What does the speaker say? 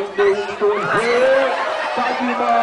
인도인 도세 마지막